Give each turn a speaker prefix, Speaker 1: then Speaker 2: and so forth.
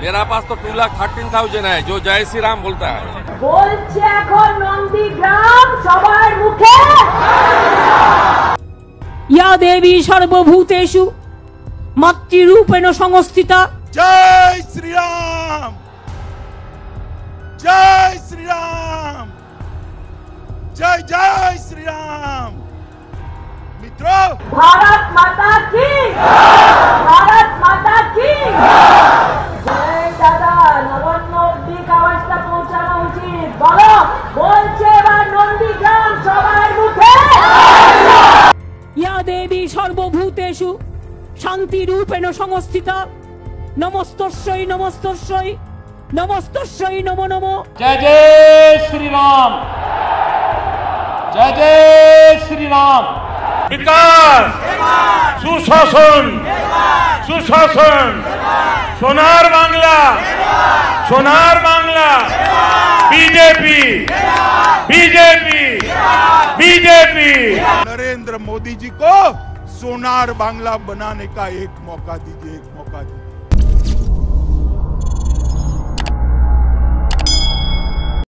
Speaker 1: मेरा पास तो to lakh thirteen thousand है जो जय श्री राम बोलता है
Speaker 2: বলছে এখন নন্দীগ্রাম সবার মুখে
Speaker 3: ইয়া দেবী সর্বভূতেষু মাতৃরূপেণ সংস্থিতা
Speaker 4: जय श्री राम जय श्री राम जय जय श्री राम मित्रों
Speaker 2: ভারত মাতা কি
Speaker 3: দেবী শান্তি শান্তিরূপেণ সংস্থিতা। নমস্তস্যই নমস্তস্যই নমস্তস্যই নম নম।
Speaker 5: জয় জয় শ্রীরাম। জয় জয় শ্রীরাম।
Speaker 6: বিকাশ সুশাসন সুশাসন। সোনার বাংলা সোনার Bangla. BJP BJP BJP.
Speaker 4: Narendra Modi ji को सोनार बांग्ला बनाने का एक मौका दीजिए एक मौका दीजिए।